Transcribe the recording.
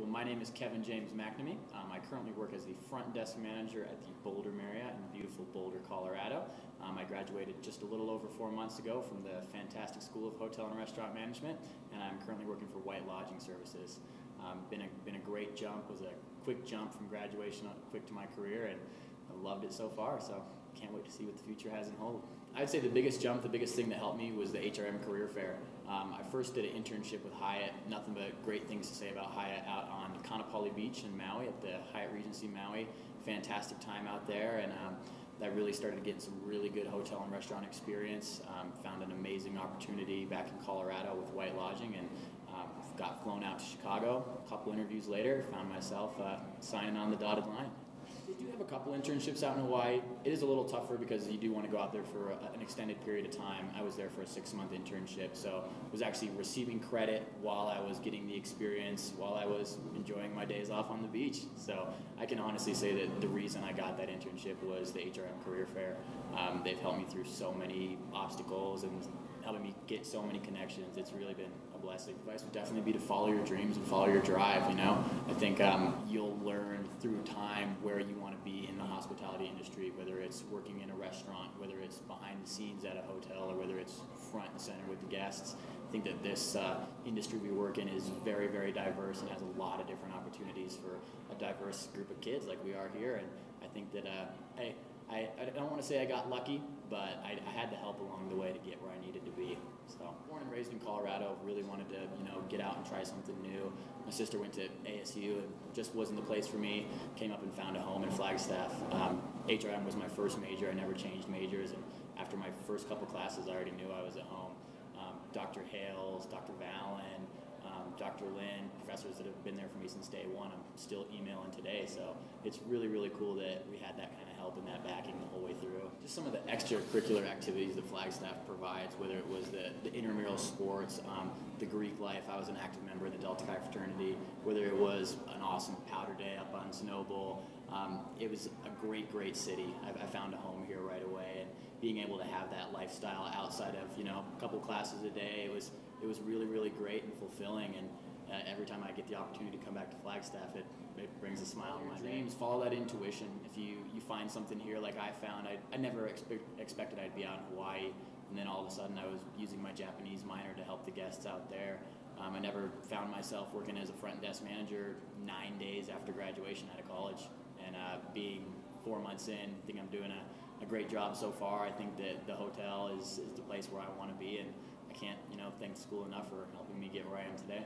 Well, my name is Kevin James McNamee. Um, I currently work as the front desk manager at the Boulder Marriott in beautiful Boulder, Colorado. Um, I graduated just a little over four months ago from the fantastic School of Hotel and Restaurant Management, and I'm currently working for White Lodging Services. Um, been a been a great jump. Was a quick jump from graduation, quick to my career, and I loved it so far. So can't wait to see what the future has in hold. I'd say the biggest jump, the biggest thing that helped me was the HRM Career Fair. Um, I first did an internship with Hyatt. Nothing but great things to say about Hyatt out on Kaanapali Beach in Maui at the Hyatt Regency Maui. Fantastic time out there, and um, that really started getting some really good hotel and restaurant experience. Um, found an amazing opportunity back in Colorado with White Lodging, and um, got flown out to Chicago. A couple interviews later, found myself uh, signing on the dotted line. They do have a couple internships out in Hawaii. It is a little tougher because you do want to go out there for a, an extended period of time. I was there for a six month internship, so I was actually receiving credit while I was getting the experience, while I was enjoying my days off on the beach. So I can honestly say that the reason I got that internship was the HRM Career Fair. Um, they've helped me through so many obstacles and helping me get so many connections. It's really been a blessing. Advice would definitely be to follow your dreams and follow your drive. You know, I think um, you'll learn through time where you want to be in the hospitality industry, whether it's working in a restaurant, whether it's behind the scenes at a hotel, or whether it's front and center with the guests. I think that this uh, industry we work in is very, very diverse and has a lot of different opportunities for a diverse group of kids like we are here. And I think that, uh, hey, I, I don't want to say I got lucky, but I, I, had the help along the way to get where I needed to be. So, born and raised in Colorado, really wanted to, you know, get out and try something new. My sister went to ASU and just wasn't the place for me. Came up and found a home in Flagstaff. Um, HRM was my first major. I never changed majors, and after my first couple classes, I already knew I was at home. Um, Dr. Hales, Dr. Valen, um, Dr. Lynn, professors that have been there for me since day one, I'm still emailing today. So it's really, really cool that had that kind of help and that backing the whole way through. Just some of the extracurricular activities that Flagstaff provides, whether it was the, the intramural sports, um, the Greek life, I was an active member of the Delta Chi fraternity, whether it was an awesome powder day up on Snowbowl. Um, it was a great, great city. I, I found a home here right away, and being able to have that lifestyle outside of you know a couple classes a day, it was it was really, really great and fulfilling. And every time I get the opportunity to come back to Flagstaff, it, it brings a smile on my dreams. Follow that intuition. If you, you find something here like I found, I, I never expect, expected I'd be out in Hawaii, and then all of a sudden I was using my Japanese minor to help the guests out there. Um, I never found myself working as a front desk manager nine days after graduation out of college, and uh, being four months in, I think I'm doing a, a great job so far. I think that the hotel is, is the place where I want to be, and I can't, you know, thank school enough for helping me get where I am today.